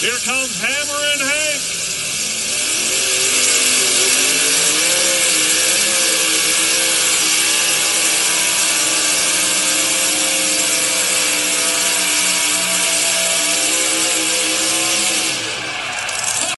Here comes Hammer and Hammer.